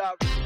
are.